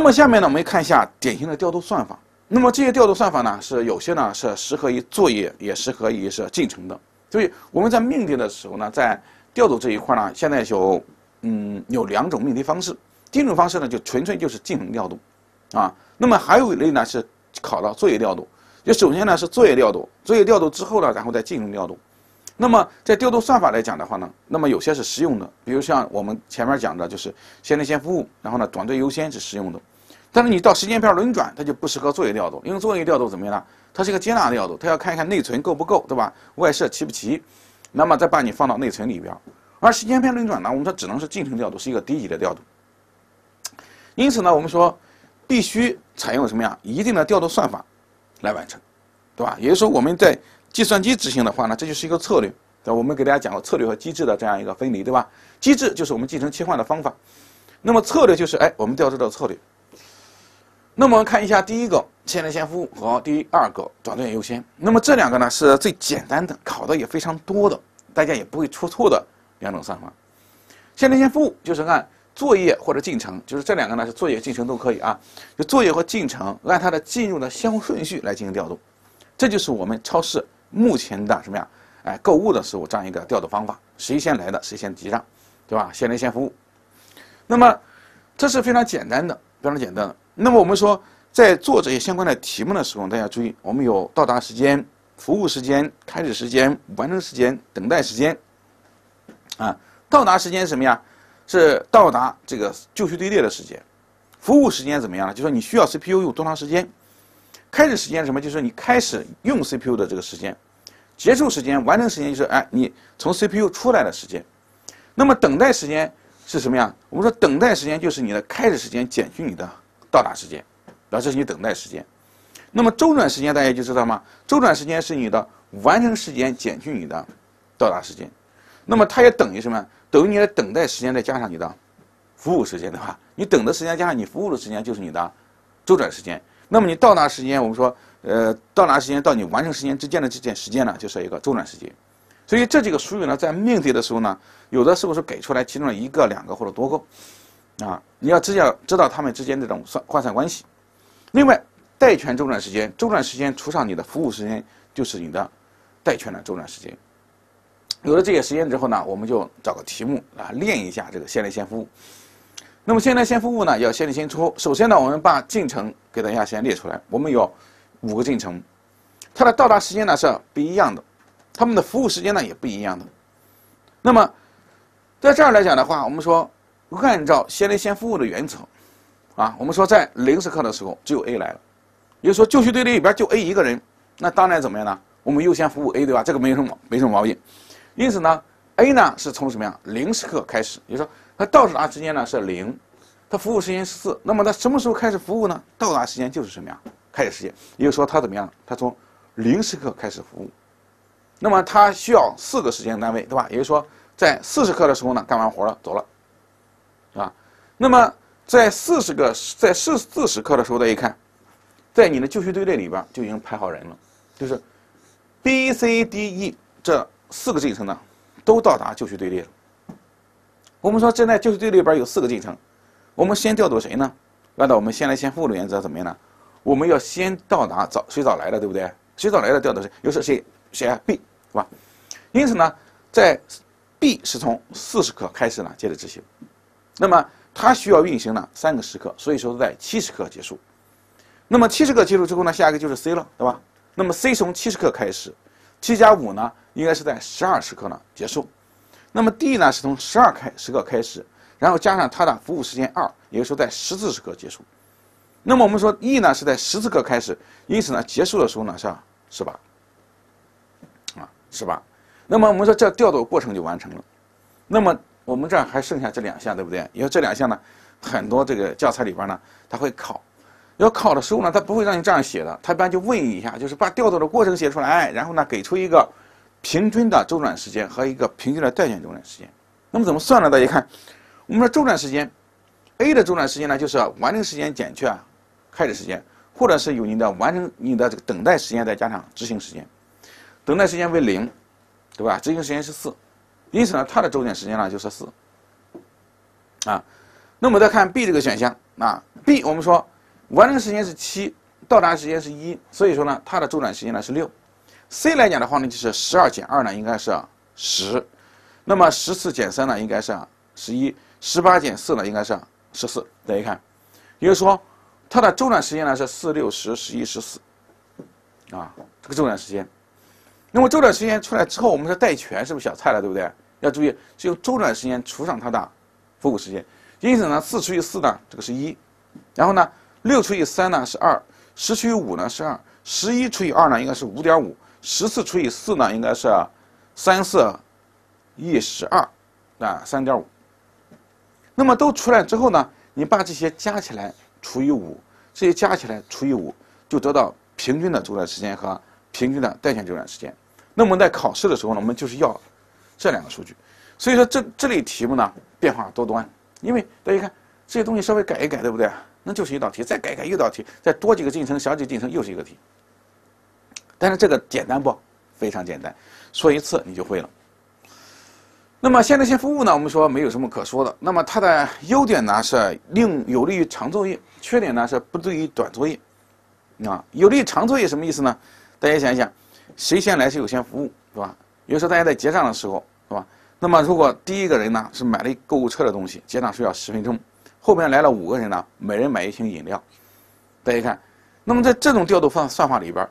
那么下面呢，我们看一下典型的调度算法。那么这些调度算法呢，是有些呢是适合于作业，也适合于是进程的。所以我们在命题的时候呢，在调度这一块呢，现在有嗯有两种命题方式。第一种方式呢，就纯粹就是进程调度，啊，那么还有一类呢是考到作业调度。就首先呢是作业调度，作业调度之后呢，然后再进程调度。那么在调度算法来讲的话呢，那么有些是实用的，比如像我们前面讲的，就是先来先服务，然后呢短队优先是实用的。但是你到时间片轮转，它就不适合作业调度，因为作业调度怎么样呢？它是一个接纳调度，它要看一看内存够不够，对吧？外设齐不齐，那么再把你放到内存里边。而时间片轮转呢，我们说只能是进程调度，是一个低级的调度。因此呢，我们说必须采用什么样一定的调度算法来完成，对吧？也就是说，我们在计算机执行的话呢，这就是一个策略。对，我们给大家讲过策略和机制的这样一个分离，对吧？机制就是我们进程切换的方法，那么策略就是哎，我们调制的策略。那么看一下第一个先来先服务和第二个短对优先。那么这两个呢是最简单的，考的也非常多的，大家也不会出错的两种算法。先来先服务就是按作业或者进程，就是这两个呢是作业进程都可以啊，就作业和进程按它的进入的先后顺序来进行调度。这就是我们超市目前的什么呀？哎，购物的时候这样一个调度方法，谁先来的谁先结账，对吧？先来先服务。那么这是非常简单的，非常简单的。那么我们说，在做这些相关的题目的时候，大家注意，我们有到达时间、服务时间、开始时间、完成时间、等待时间。啊，到达时间是什么呀？是到达这个就绪队列的时间。服务时间怎么样呢？就说你需要 CPU 用多长时间？开始时间什么？就是你开始用 CPU 的这个时间。结束时间、完成时间就是哎，你从 CPU 出来的时间。那么等待时间是什么呀？我们说等待时间就是你的开始时间减去你的。到达时间，然后，这是你等待时间。那么周转时间大家就知道吗？周转时间是你的完成时间减去你的到达时间。那么它也等于什么？等于你的等待时间再加上你的服务时间，对吧？你等的时间加上你服务的时间就是你的周转时间。那么你到达时间，我们说，呃，到达时间到你完成时间之间的这件时间呢，就是一个周转时间。所以这几个术语呢，在命题的时候呢，有的时候是给出来其中的一个、两个或者多个。啊，你要直接知道他们之间这种算换算关系。另外，带权周转时间，周转时间除上你的服务时间，就是你的带权的周转时间。有了这些时间之后呢，我们就找个题目啊，练一下这个先来先服务。那么先来先服务呢，要先来先出。首先呢，我们把进程给大家先列出来。我们有五个进程，它的到达时间呢是不一样的，它们的服务时间呢也不一样的。那么在这儿来讲的话，我们说。按照先来先服务的原则，啊，我们说在零时刻的时候只有 A 来了，也就是说就绪队里边就 A 一个人，那当然怎么样呢？我们优先服务 A 对吧？这个没什么没什么毛病。因此呢，A 呢是从什么呀零时刻开始，也就是说它到达时间呢是零，它服务时间是四，那么它什么时候开始服务呢？到达时间就是什么呀？开始时间，也就是说它怎么样？它从零时刻开始服务，那么它需要四个时间单位对吧？也就是说在四十刻的时候呢干完活了走了。啊，那么在四十个在四四十刻的时候，大家一看，在你的就绪队列里边就已经排好人了，就是 B、C、D、E 这四个进程呢，都到达就绪队列了。我们说现在就绪队列里边有四个进程，我们先调度谁呢？按照我们先来先服务的原则，怎么样呢？我们要先到达早谁早来的，对不对？谁早来的调度谁？又是谁谁啊？B 是吧？因此呢，在 B 是从四十刻开始呢，接着执行。那么它需要运行呢三个时刻，所以说在七十刻结束。那么七十刻结束之后呢，下一个就是 C 了，对吧？那么 C 从七十刻开始，七加五呢，应该是在十二时刻呢结束。那么 D 呢是从十二开时刻开始，然后加上它的服务时间二，也就是说在十四时刻结束。那么我们说 E 呢是在十四刻开始，因此呢结束的时候呢是十八，啊十八。那么我们说这调度过程就完成了。那么我们这儿还剩下这两项，对不对？因为这两项呢，很多这个教材里边呢，他会考。要考的时候呢，他不会让你这样写的，他一般就问一下，就是把调度的过程写出来，然后呢，给出一个平均的周转时间和一个平均的带权周转时间。那么怎么算呢？大家看，我们说周转时间，A 的周转时间呢，就是完成时间减去啊开始时间，或者是有你的完成你的这个等待时间再加上执行时间，等待时间为零，对吧？执行时间是四。因此呢，它的周转时间呢就是四，啊，那么再看 B 这个选项啊，B 我们说完成时间是七，到达时间是一，所以说呢，它的周转时间呢是六。C 来讲的话呢，就是十二减二呢应该是十，那么十四减三呢应该是十一，十八减四呢应该是十四。大家看，也就是说它的周转时间呢是四六十十一十四，啊，这个周转时间。那么周转时间出来之后，我们说带权是不是小菜了，对不对？要注意是用周转时间除上它的服务时间。因此呢，四除以四呢，这个是一，然后呢，六除以三呢是二，十除以五呢是二，十一除以二呢应该是五点五。十四除以四呢，应该是三四一十二，啊，三点五。那么都出来之后呢，你把这些加起来除以五，这些加起来除以五，就得到平均的周转时间和平均的带权周转时间。那么在考试的时候呢，我们就是要这两个数据。所以说这这类题目呢变化多端，因为大家看这些东西稍微改一改，对不对？那就是一道题，再改改又一道题，再多几个进程，小几个进程又是一个题。但是这个简单不？非常简单，说一次你就会了。那么现在性服务呢？我们说没有什么可说的。那么它的优点呢是令有利于长作业，缺点呢是不利于短作业。啊，有利于长作业什么意思呢？大家想一想，谁先来谁优先服务，是吧？有时候大家在结账的时候，是吧？那么如果第一个人呢是买了一购物车的东西，结账需要十分钟，后面来了五个人呢，每人买一瓶饮料。大家看，那么在这种调度方算法里边。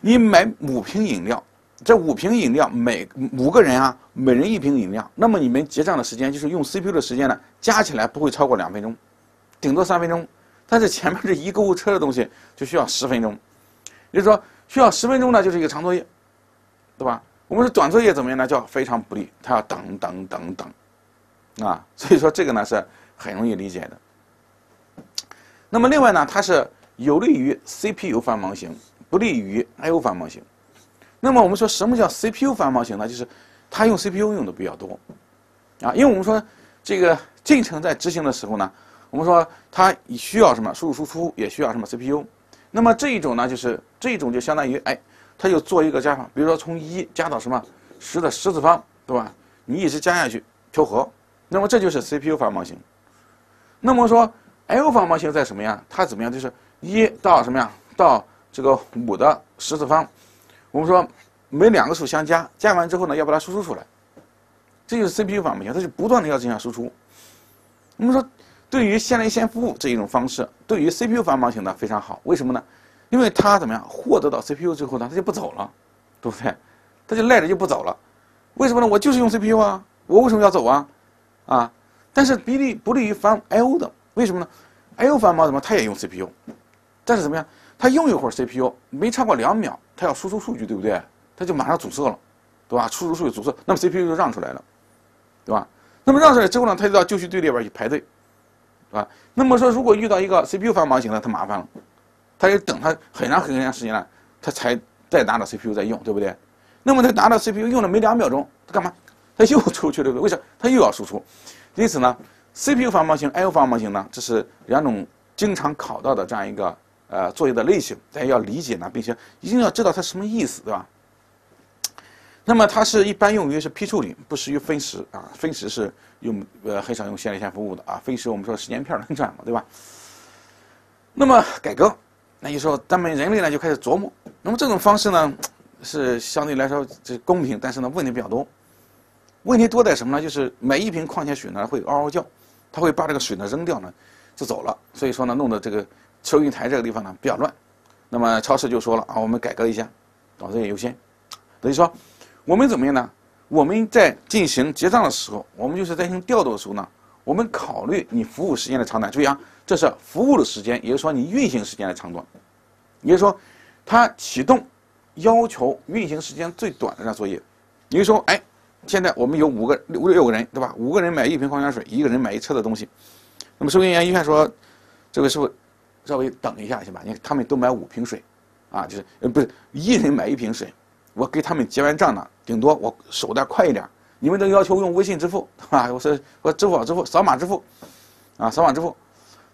你买五瓶饮料，这五瓶饮料每五个人啊，每人一瓶饮料，那么你们结账的时间就是用 CPU 的时间呢，加起来不会超过两分钟，顶多三分钟。但是前面这一购物车的东西就需要十分钟，也就是说需要十分钟呢，就是一个长作业，对吧？我们说短作业怎么样呢？叫非常不利，它要等等等等，啊，所以说这个呢是很容易理解的。那么另外呢，它是有利于 CPU 繁忙型。不利于 I/O 繁忙型。那么我们说什么叫 CPU 繁忙型呢？就是它用 CPU 用的比较多，啊，因为我们说这个进程在执行的时候呢，我们说它需要什么输入输出，也需要什么 CPU。那么这一种呢，就是这一种就相当于哎，它就做一个加法，比如说从一加到什么十的十次方，对吧？你一直加下去求和，那么这就是 CPU 方模型。那么说 L 方模型在什么呀？它怎么样？就是一到什么呀到。这个五的十次方，我们说每两个数相加，加完之后呢，要把它输出出来，这就是 CPU 繁忙型，它就不断的要进行输出。我们说，对于先来先服务这一种方式，对于 CPU 繁忙型的非常好，为什么呢？因为它怎么样获得到 CPU 之后呢，它就不走了，对不对？它就赖着就不走了。为什么呢？我就是用 CPU 啊，我为什么要走啊？啊，但是不利不利于繁 I/O 的，为什么呢？I/O 繁忙怎么它也用 CPU，但是怎么样？它用一会儿 CPU，没超过两秒，它要输出数据，对不对？它就马上阻塞了，对吧？输出数据阻塞，那么 CPU 就让出来了，对吧？那么让出来之后呢，它就到就绪队里边去排队，啊，那么说如果遇到一个 CPU 繁忙型的，它麻烦了，它得等它很长很长时间了，它才再拿到 CPU 再用，对不对？那么它拿到 CPU 用了没两秒钟，它干嘛？它又出去了，为啥？它又要输出，因此呢，CPU 繁忙型、I/O 繁忙型呢，这是两种经常考到的这样一个。呃，作业的类型，大家要理解呢，并且一定要知道它什么意思，对吧？那么它是一般用于是批处理，不适于分时啊。分时是用呃很少用先来先服务的啊。分时我们说时间片能转嘛，对吧？那么改革，那就说咱们人类呢就开始琢磨。那么这种方式呢是相对来说这公平，但是呢问题比较多。问题多在什么呢？就是买一瓶矿泉水呢会嗷嗷叫，它会把这个水呢扔掉呢就走了。所以说呢弄得这个。收银台这个地方呢比较乱，那么超市就说了啊，我们改革一下，导这个优先。等于说，我们怎么样呢？我们在进行结账的时候，我们就是在进行调度的时候呢，我们考虑你服务时间的长短。注意啊，这是服务的时间，也就是说你运行时间的长短。也就是说，它启动要求运行时间最短的那作业。也就是说，哎，现在我们有五个六六个人，对吧？五个人买一瓶矿泉水，一个人买一车的东西。那么收银员一看说，这个师傅？稍微等一下行吧？你看他们都买五瓶水，啊，就是呃不是一人买一瓶水，我给他们结完账呢，顶多我手段快一点，你们都要求用微信支付，啊，我说我支付宝支付扫码支付，啊扫码支付，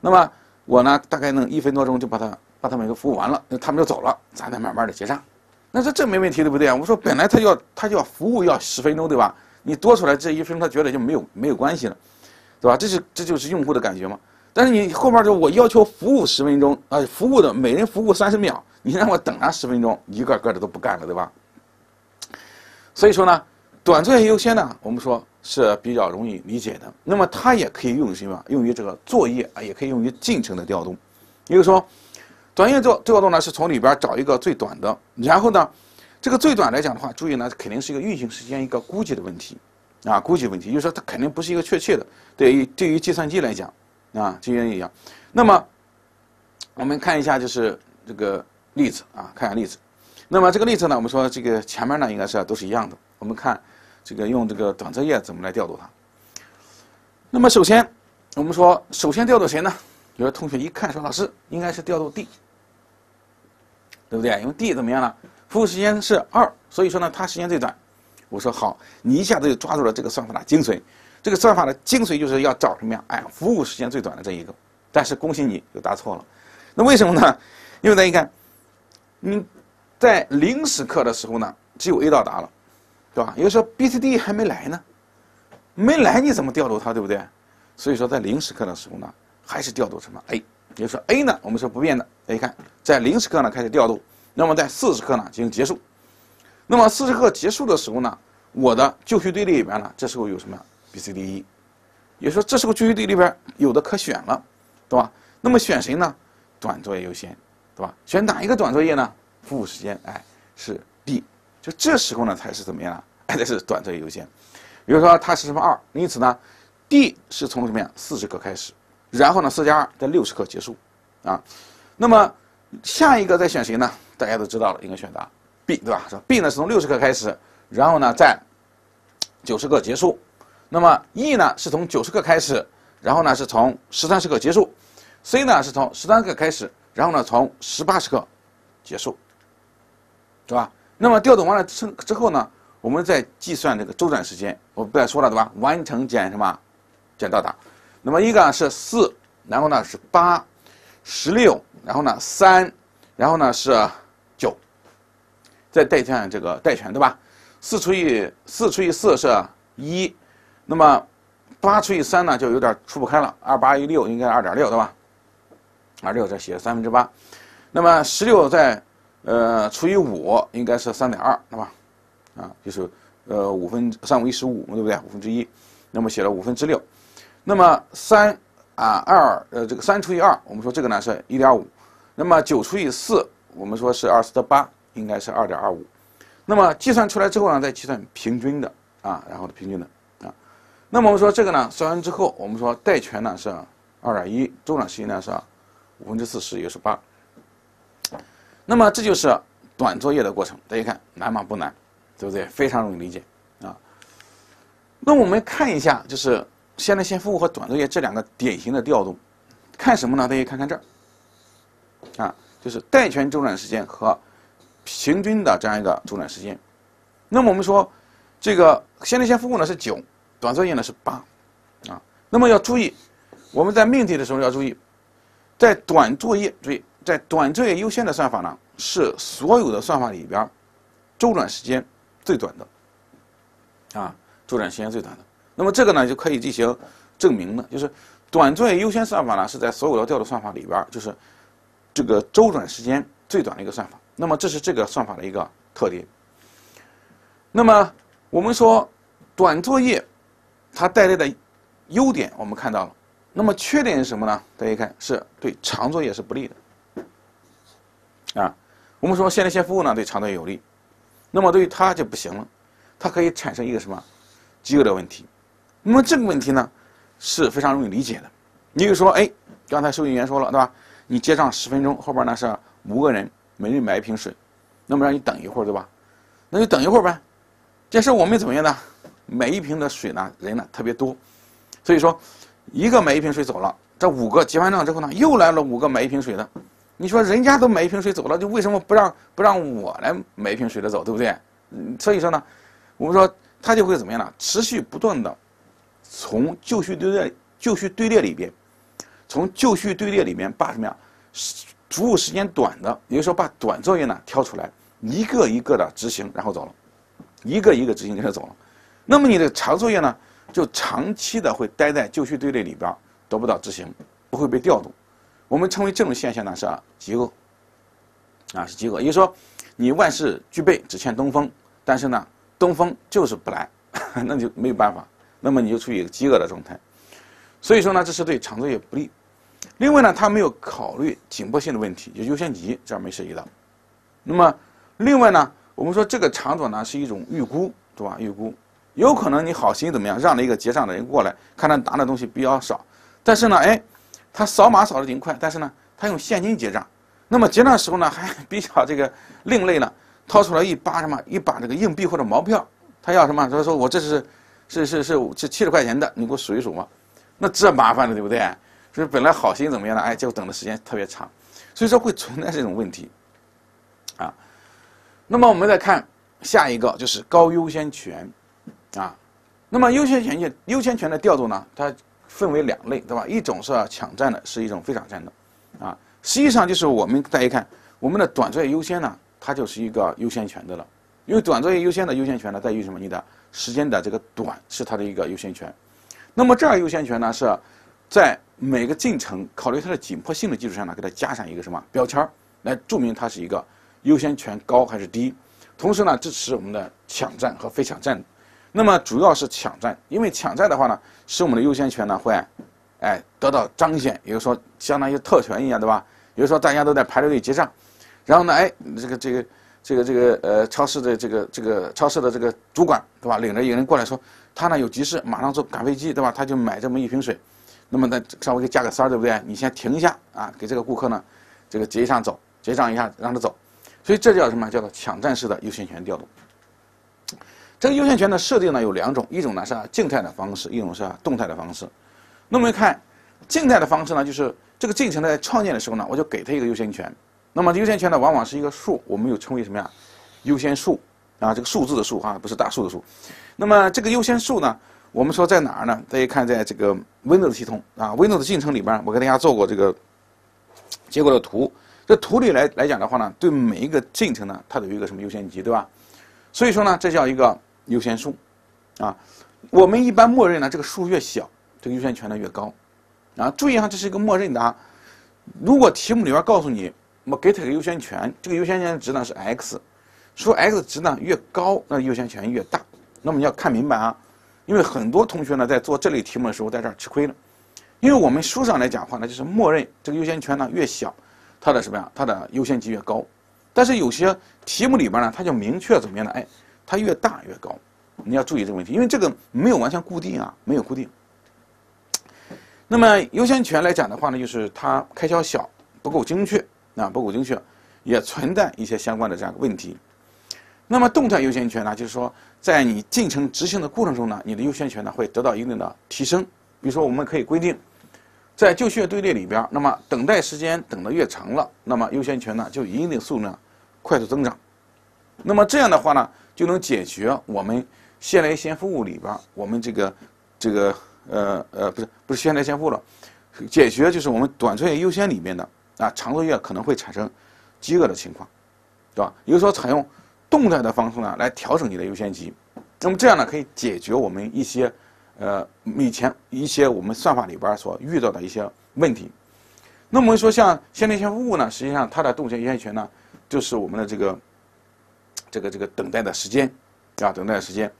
那么我呢大概能一分多钟就把它把他们都服务完了，那他们就走了，咱再慢慢的结账，那这这没问题对不对啊？我说本来他要他就要服务要十分钟对吧？你多出来这一分钟他觉得就没有没有关系了，对吧？这是这就是用户的感觉嘛。但是你后边就我要求服务十分钟啊，服务的每人服务三十秒，你让我等他十分钟，一个个的都不干了，对吧？所以说呢，短作业优先呢，我们说是比较容易理解的。那么它也可以用于什么？用于这个作业啊，也可以用于进程的调动。也就是说，短业做调动呢，是从里边找一个最短的，然后呢，这个最短来讲的话，注意呢，肯定是一个运行时间一个估计的问题啊，估计问题，就是说它肯定不是一个确切的。对于对于计算机来讲啊，就原一样。那么我们看一下就是这个例子啊，看一下例子。那么这个例子呢，我们说这个前面呢应该是都是一样的。我们看这个用这个短作业怎么来调度它。那么首先我们说，首先调度谁呢？有的同学一看说，老师应该是调度 D，对不对？因为 D 怎么样呢？服务时间是二，所以说呢它时间最短。我说好，你一下子就抓住了这个算法的精髓。这个算法的精髓就是要找什么呀？哎，服务时间最短的这一个。但是恭喜你，又答错了。那为什么呢？因为大家一看，你。在零时刻的时候呢，只有 A 到达了，对吧？也就是说 B、C、D 还没来呢，没来你怎么调度它，对不对？所以说在零时刻的时候呢，还是调度什么 A？也就是说 A 呢，我们说不变的。大家看，在零时刻呢开始调度，那么在四时刻呢进行结束。那么四时刻结束的时候呢，我的就绪队列里边呢，这时候有什么 B、C、D、E？也就说这时候就绪队里边有的可选了，对吧？那么选谁呢？短作业优先，对吧？选哪一个短作业呢？服务时间哎是 D，就这时候呢才是怎么样啊？哎，这是短暂优先。比如说它是什么二，因此呢，D 是从什么呀四十克开始，然后呢四加二在六十克结束，啊，那么下一个再选谁呢？大家都知道了，应该选答 B 对吧？是 B 呢是从六十克开始，然后呢在九十克结束。那么 E 呢是从九十克开始，然后呢是从十三十克结束。C 呢是从十三克开始，然后呢从十八十克结束。是吧？那么调动完了之之后呢，我们再计算这个周转时间。我不再说了，对吧？完成减什么？减到达。那么一个是四，然后呢是八，十六，然后呢三，然后呢是九。再代算这个代权，对吧？四除以四除以四是一，那么八除以三呢就有点除不开了。二八一六应该二点六，对吧？二六这写三分之八。那么十六在。呃，除以五应该是三点二，对吧？啊，就是呃五分三五一十五嘛，对不对？五分之一，那么写了五分之六。那么三啊二呃这个三除以二，我们说这个呢是一点五。那么九除以四，我们说是二四得八，应该是二点二五。那么计算出来之后呢，再计算平均的啊，然后平均的啊。那么我们说这个呢算完之后，我们说带权呢是二点一，周转时间呢是五分之四十，也是八。那么这就是短作业的过程，大家看难吗？不难，对不对？非常容易理解啊。那我们看一下，就是先来先服务和短作业这两个典型的调度，看什么呢？大家看看这儿啊，就是带权周转时间和平均的这样一个周转时间。那么我们说，这个先在先服务呢是九，短作业呢是八啊。那么要注意，我们在命题的时候要注意，在短作业注意。在短作业优先的算法呢，是所有的算法里边周转时间最短的，啊，周转时间最短的。那么这个呢，就可以进行证明了，就是短作业优先算法呢，是在所有的调度算法里边，就是这个周转时间最短的一个算法。那么这是这个算法的一个特点。那么我们说短作业它带来的优点，我们看到了。那么缺点是什么呢？大家看，是对长作业是不利的。啊，我们说先在线服务呢对长作业有利，那么对于它就不行了，它可以产生一个什么饥饿的问题。那么这个问题呢是非常容易理解的。你比如说，哎，刚才收银员说了，对吧？你结账十分钟，后边呢是五个人，每人买一瓶水，那么让你等一会儿，对吧？那就等一会儿呗。这时候我们怎么样呢？买一瓶的水呢，人呢特别多，所以说一个买一瓶水走了，这五个结完账之后呢，又来了五个买一瓶水的。你说人家都买一瓶水走了，就为什么不让不让我来买一瓶水的走，对不对？所以说呢，我们说他就会怎么样呢？持续不断的从就绪队列就绪队列里边，从就绪队列里面把什么呀，服务时间短的，也就是说把短作业呢挑出来，一个一个的执行，然后走了，一个一个执行就走了。那么你的长作业呢，就长期的会待在就绪队列里边，得不到执行。不会被调动。我们称为这种现象呢是饥饿，啊是饥饿。也就是说，你万事俱备，只欠东风，但是呢，东风就是不来，那就没有办法，那么你就处于一个饥饿的状态。所以说呢，这是对长作业不利。另外呢，他没有考虑紧迫性的问题，就优先级这儿没涉及到。那么另外呢，我们说这个长短呢是一种预估，对吧？预估有可能你好心怎么样，让了一个结账的人过来，看他拿的东西比较少，但是呢，哎。他扫码扫的挺快，但是呢，他用现金结账，那么结账的时候呢，还 比较这个另类呢，掏出来一把什么一把这个硬币或者毛票，他要什么？他说我这是是是是是七十块钱的，你给我数一数嘛。那这麻烦了，对不对？所以本来好心怎么样呢？哎，结果等的时间特别长，所以说会存在这种问题啊。那么我们再看下一个，就是高优先权啊。那么优先权优先权的调度呢，它。分为两类，对吧？一种是抢占的，是一种非抢占的，啊，实际上就是我们大家看，我们的短作业优先呢，它就是一个优先权的了。因为短作业优先的优先权呢，在于什么？你的时间的这个短是它的一个优先权。那么这儿优先权呢，是在每个进程考虑它的紧迫性的基础上呢，给它加上一个什么标签儿，来注明它是一个优先权高还是低。同时呢，支持我们的抢占和非抢占。那么主要是抢占，因为抢占的话呢，使我们的优先权呢会，哎得到彰显，也就是说相当于特权一样，对吧？比如说大家都在排着队结账，然后呢，哎这个这个这个这个呃超市的这个这个超市的这个主管，对吧？领着一个人过来说，他呢有急事，马上坐赶飞机，对吧？他就买这么一瓶水，那么呢稍微给加个塞儿，对不对？你先停一下啊，给这个顾客呢这个结账走，结账一下让他走，所以这叫什么？叫做抢占式的优先权调动。这个优先权的设定呢有两种，一种呢是静态的方式，一种是动态的方式。那么看静态的方式呢，就是这个进程在创建的时候呢，我就给它一个优先权。那么优先权呢，往往是一个数，我们又称为什么呀？优先数啊，这个数字的数啊，不是大数的数。那么这个优先数呢，我们说在哪儿呢？大家看，在这个 Windows 系统啊，Windows 进程里边，我给大家做过这个结果的图。这图里来来讲的话呢，对每一个进程呢，它都有一个什么优先级，对吧？所以说呢，这叫一个。优先数，啊，我们一般默认呢，这个数越小，这个优先权呢越高，啊，注意哈，这是一个默认的啊。如果题目里边告诉你，我给它个优先权，这个优先权值呢是 x，说 x 值呢越高，那优先权越大。那么你要看明白啊，因为很多同学呢在做这类题目的时候，在这儿吃亏了，因为我们书上来讲话呢，就是默认这个优先权呢越小，它的什么呀，它的优先级越高。但是有些题目里边呢，它就明确怎么样呢？哎。它越大越高，你要注意这个问题，因为这个没有完全固定啊，没有固定。那么优先权来讲的话呢，就是它开销小，不够精确啊，不够精确，也存在一些相关的这样的问题。那么动态优先权呢，就是说在你进程执行的过程中呢，你的优先权呢会得到一定的提升。比如说，我们可以规定，在就绪队列里边，那么等待时间等的越长了，那么优先权呢就一定数量快速增长。那么这样的话呢？就能解决我们先来先服务里边我们这个这个呃呃不是不是先来先服务了，解决就是我们短作业优先里面的啊长作业可能会产生饥饿的情况，对吧？也就是说，采用动态的方式呢来调整你的优先级，那么这样呢可以解决我们一些呃以前一些我们算法里边所遇到的一些问题。那么我们说像先来先服务呢，实际上它的动态优先权呢就是我们的这个。这个这个等待的时间，啊，等待的时间。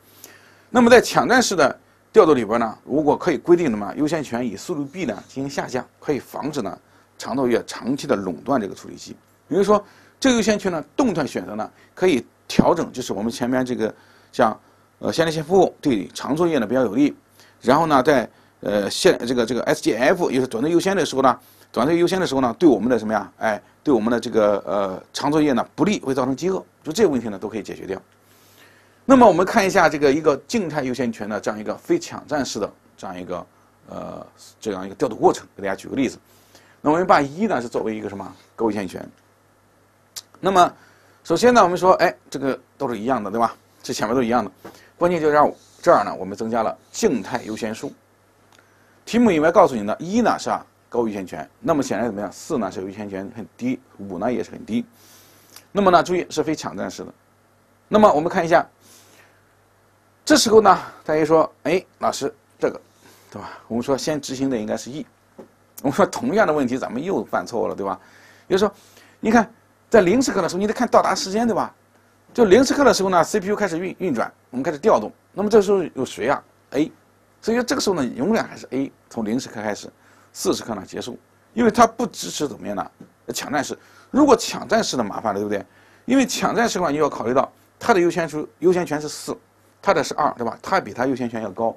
那么在抢占式的调度里边呢，如果可以规定的嘛，优先权以速度 b 呢进行下降，可以防止呢长作业长期的垄断这个处理器。比如说，这个优先权呢动态选择呢可以调整，就是我们前面这个像呃先来先服务对长作业呢比较有利。然后呢，在呃现这个这个 SGF 也是短暂优先的时候呢，短暂优先的时候呢，对我们的什么呀？哎。对我们的这个呃长作业呢不利，会造成饥饿，就这个问题呢都可以解决掉。那么我们看一下这个一个静态优先权的这样一个非抢占式的这样一个呃这样一个调度过程，给大家举个例子。那我们把一呢是作为一个什么高优先权。那么首先呢我们说哎这个都是一样的对吧？这前面都一样的，关键就让这儿呢我们增加了静态优先数。题目里面告诉你的一呢是吧？高优先权，那么显然怎么样？四呢是优先权很低，五呢也是很低。那么呢，注意是非抢占式的。那么我们看一下，这时候呢，大家说，哎，老师这个，对吧？我们说先执行的应该是 E，我们说同样的问题，咱们又犯错误了，对吧？也就是说，你看在零时刻的时候，你得看到达时间，对吧？就零时刻的时候呢，CPU 开始运运转，我们开始调动。那么这时候有谁啊？A，所以说这个时候呢，永远还是 A。从零时刻开始，四时刻呢结束，因为它不支持怎么样呢？抢占式。如果抢占式的麻烦了，对不对？因为抢占式的话，你要考虑到它的优先数优先权是四，它的是二，对吧？它比它优先权要高，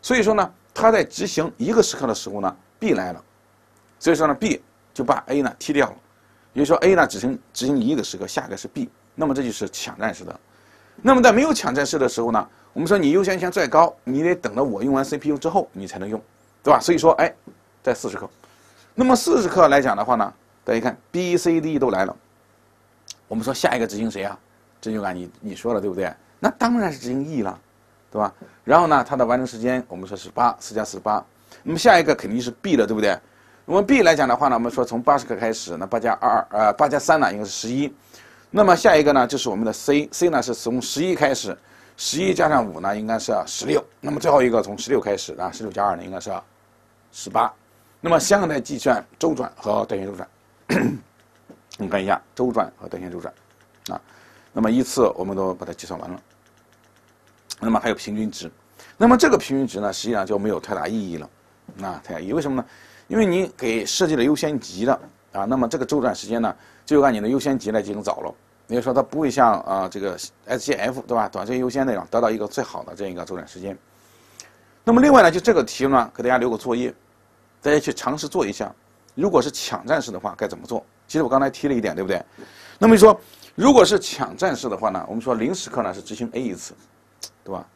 所以说呢，它在执行一个时刻的时候呢，B 来了，所以说呢，B 就把 A 呢踢掉了，也就是说 A 呢执行执行一个时刻，下一个是 B。那么这就是抢占式的。那么在没有抢占式的时候呢，我们说你优先权再高，你得等到我用完 CPU 之后你才能用，对吧？所以说，哎，在四十克。那么四十克来讲的话呢，大家看 B、C、D 都来了。我们说下一个执行谁啊？这就按你你说了，对不对？那当然是执行 E 了，对吧？然后呢，它的完成时间我们说是八，四加四八。那么下一个肯定是 B 的，对不对？那么 B 来讲的话呢，我们说从八十克开始，那八加二，呃，八加三呢应该是十一。那么下一个呢，就是我们的 C，C 呢是从十一开始，十一加上五呢应该是十六。那么最后一个从十六开始啊，十六加二呢应该是十八。那么相应的计算周转和单旋周转，你看一下周转和单旋周转啊。那么依次我们都把它计算完了。那么还有平均值，那么这个平均值呢，实际上就没有太大意义了啊，太大意义。为什么呢？因为你给设计了优先级的啊，那么这个周转时间呢？就按你的优先级来进行找了，也就说它不会像啊这个 SGF 对吧，短时间优先那样得到一个最好的这样一个周转时间。那么另外呢，就这个题呢，给大家留个作业，大家去尝试做一下。如果是抢占式的话，该怎么做？其实我刚才提了一点，对不对？那么说，如果是抢占式的话呢，我们说零时刻呢是执行 A 一次，对吧？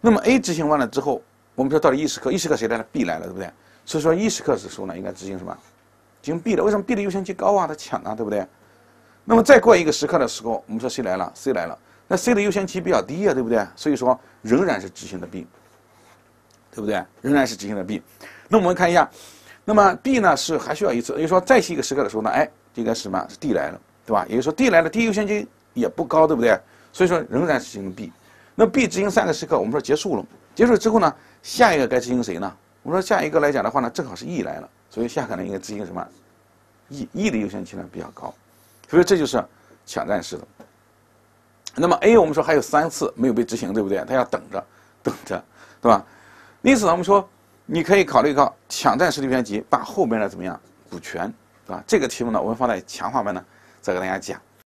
那么 A 执行完了之后，我们说到了一时刻，一时刻谁来了？B 来了，对不对？所以说一时刻的时候呢，应该执行什么？执行 B 的，为什么 B 的优先级高啊？它抢啊，对不对？那么再过一个时刻的时候，我们说谁来了？C 来了，那 C 的优先级比较低啊，对不对？所以说仍然是执行的 B，对不对？仍然是执行的 B。那我们看一下，那么 B 呢是还需要一次，也就是说再下一个时刻的时候呢，哎，应该是什么？是 D 来了，对吧？也就是说 D 来了，D 优先级也不高，对不对？所以说仍然是执行 B。那 B 执行三个时刻，我们说结束了，结束之后呢，下一个该执行谁呢？我们说下一个来讲的话呢，正好是 E 来了。所以下可能应该执行什么？E E 的优先级呢比较高，所以这就是抢占式的。那么 A 我们说还有三次没有被执行，对不对？他要等着，等着，对吧？因此呢，我们说你可以考虑一个抢占式优先级，把后面的怎么样补全，对吧？这个题目呢，我们放在强化班呢再给大家讲。